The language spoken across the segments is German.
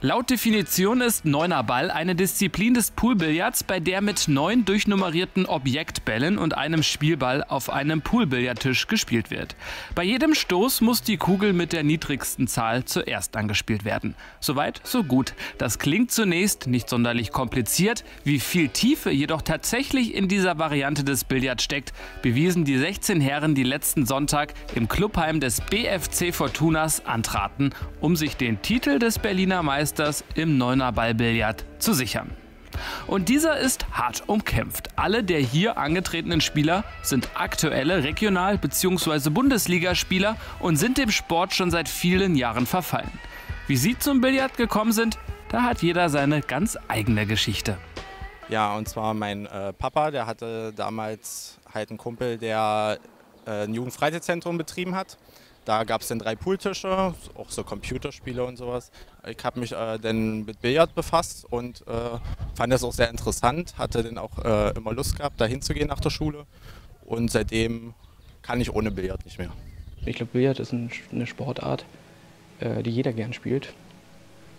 Laut Definition ist Neuner Ball eine Disziplin des Poolbillards, bei der mit neun durchnummerierten Objektbällen und einem Spielball auf einem Poolbillardtisch gespielt wird. Bei jedem Stoß muss die Kugel mit der niedrigsten Zahl zuerst angespielt werden. Soweit, so gut. Das klingt zunächst nicht sonderlich kompliziert. Wie viel Tiefe jedoch tatsächlich in dieser Variante des Billards steckt, bewiesen die 16 Herren, die letzten Sonntag im Clubheim des BFC Fortunas antraten, um sich den Titel des Berliner Meisters Meisters im Neuner Ballbillard zu sichern. Und dieser ist hart umkämpft. Alle der hier angetretenen Spieler sind aktuelle Regional- bzw. Bundesligaspieler und sind dem Sport schon seit vielen Jahren verfallen. Wie sie zum Billard gekommen sind, da hat jeder seine ganz eigene Geschichte. Ja, und zwar mein äh, Papa, der hatte damals halt einen Kumpel, der äh, ein Jugendfreizeitzentrum betrieben hat. Da gab es dann drei Pooltische, auch so Computerspiele und sowas. Ich habe mich äh, dann mit Billard befasst und äh, fand das auch sehr interessant. Hatte dann auch äh, immer Lust gehabt, da hinzugehen nach der Schule. Und seitdem kann ich ohne Billard nicht mehr. Ich glaube, Billard ist ein, eine Sportart, äh, die jeder gern spielt.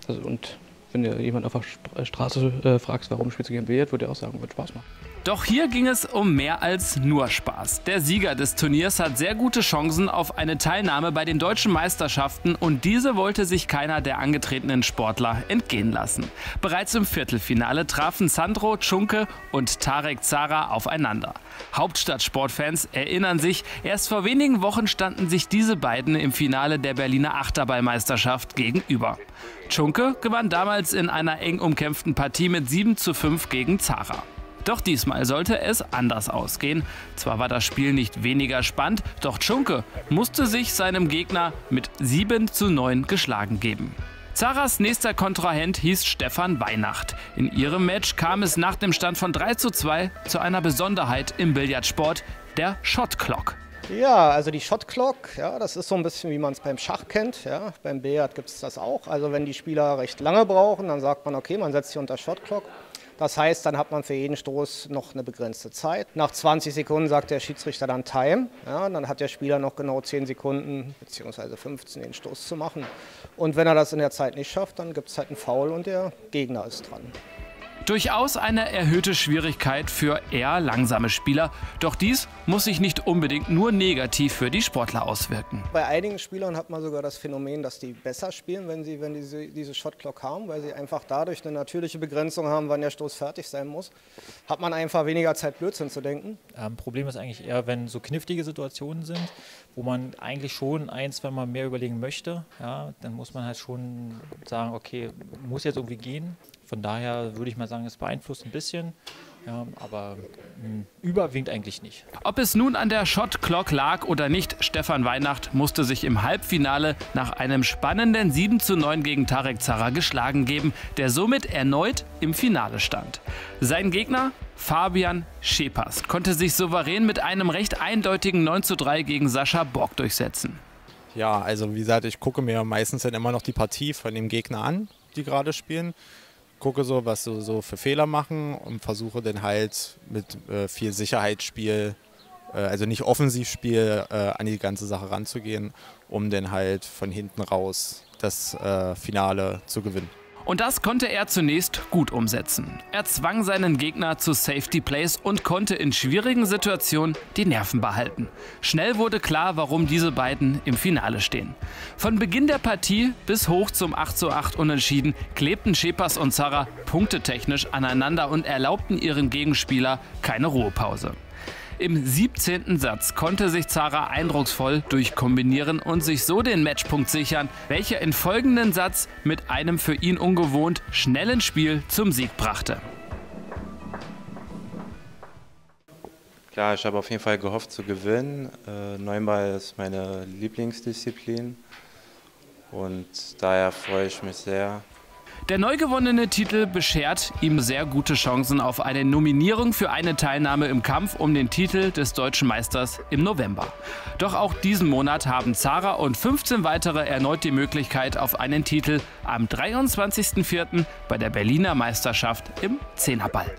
Also, und wenn du jemand auf der Straße äh, fragst, warum spielst du gern Billard, würde er auch sagen, wird Spaß machen. Doch hier ging es um mehr als nur Spaß. Der Sieger des Turniers hat sehr gute Chancen auf eine Teilnahme bei den deutschen Meisterschaften und diese wollte sich keiner der angetretenen Sportler entgehen lassen. Bereits im Viertelfinale trafen Sandro Tschunke und Tarek Zara aufeinander. Hauptstadtsportfans erinnern sich, erst vor wenigen Wochen standen sich diese beiden im Finale der Berliner Achterballmeisterschaft gegenüber. Tschunke gewann damals in einer eng umkämpften Partie mit 7 zu 5 gegen Zara. Doch diesmal sollte es anders ausgehen. Zwar war das Spiel nicht weniger spannend, doch Tschunke musste sich seinem Gegner mit 7 zu 9 geschlagen geben. Zaras nächster Kontrahent hieß Stefan Weihnacht. In ihrem Match kam es nach dem Stand von 3 zu 2 zu einer Besonderheit im Billardsport, der Shot Clock. Ja, also die Shot Clock, ja, das ist so ein bisschen wie man es beim Schach kennt. Ja. Beim Billard gibt es das auch. Also wenn die Spieler recht lange brauchen, dann sagt man, okay, man setzt sie unter Shot Clock. Das heißt, dann hat man für jeden Stoß noch eine begrenzte Zeit. Nach 20 Sekunden sagt der Schiedsrichter dann Time. Ja, dann hat der Spieler noch genau 10 Sekunden bzw. 15 den Stoß zu machen. Und wenn er das in der Zeit nicht schafft, dann gibt es halt einen Foul und der Gegner ist dran. Durchaus eine erhöhte Schwierigkeit für eher langsame Spieler. Doch dies muss sich nicht unbedingt nur negativ für die Sportler auswirken. Bei einigen Spielern hat man sogar das Phänomen, dass die besser spielen, wenn sie wenn diese, diese Shotclock haben, weil sie einfach dadurch eine natürliche Begrenzung haben, wann der Stoß fertig sein muss. Hat man einfach weniger Zeit, Blödsinn zu denken. Ähm, Problem ist eigentlich eher, wenn so knifflige Situationen sind, wo man eigentlich schon ein, zwei Mal mehr überlegen möchte, ja, dann muss man halt schon sagen, okay, muss jetzt irgendwie gehen. Von daher würde ich mal sagen, es beeinflusst ein bisschen, ja, aber mh, hm, überwiegend eigentlich nicht. Ob es nun an der Shot Clock lag oder nicht, Stefan Weihnacht musste sich im Halbfinale nach einem spannenden 7 zu 9 gegen Tarek Zara geschlagen geben, der somit erneut im Finale stand. Sein Gegner Fabian Schepers konnte sich souverän mit einem recht eindeutigen 9 zu 3 gegen Sascha Borg durchsetzen. Ja, also wie gesagt, ich gucke mir meistens dann immer noch die Partie von dem Gegner an, die gerade spielen gucke so, was sie so für Fehler machen und versuche dann halt mit äh, viel Sicherheitsspiel, äh, also nicht Offensivspiel, äh, an die ganze Sache ranzugehen, um dann halt von hinten raus das äh, Finale zu gewinnen. Und das konnte er zunächst gut umsetzen. Er zwang seinen Gegner zu Safety Plays und konnte in schwierigen Situationen die Nerven behalten. Schnell wurde klar, warum diese beiden im Finale stehen. Von Beginn der Partie bis hoch zum 8 zu 8 Unentschieden klebten Schepers und Zara punktetechnisch aneinander und erlaubten ihren Gegenspieler keine Ruhepause. Im 17. Satz konnte sich Zara eindrucksvoll durchkombinieren und sich so den Matchpunkt sichern, welcher im folgenden Satz mit einem für ihn ungewohnt schnellen Spiel zum Sieg brachte. Klar, ich habe auf jeden Fall gehofft zu gewinnen. Äh, ist meine Lieblingsdisziplin und daher freue ich mich sehr, der neu gewonnene Titel beschert ihm sehr gute Chancen auf eine Nominierung für eine Teilnahme im Kampf um den Titel des deutschen Meisters im November. Doch auch diesen Monat haben Zara und 15 weitere erneut die Möglichkeit auf einen Titel am 23.04. bei der Berliner Meisterschaft im Zehnerball.